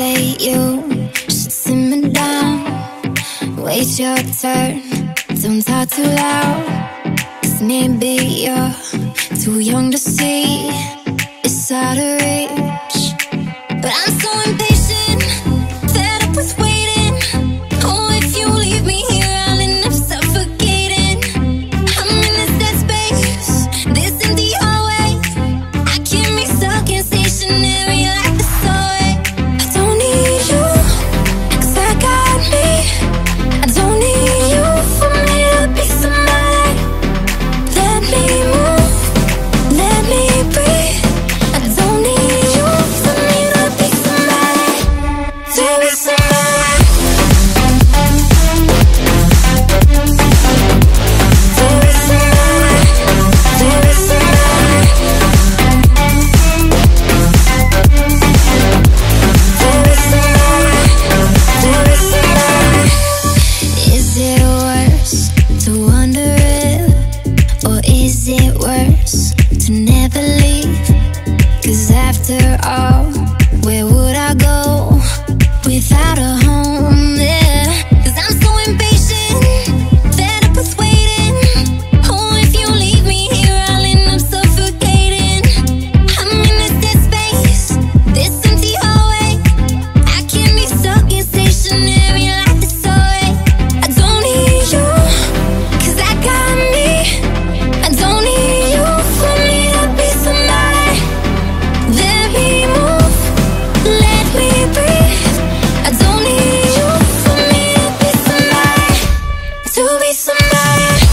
say you should simmer down. Wait your turn, don't talk too loud. Cause maybe you're too young to see. It's out of reach But I'm so impatient it worse to never leave. Cause after all matter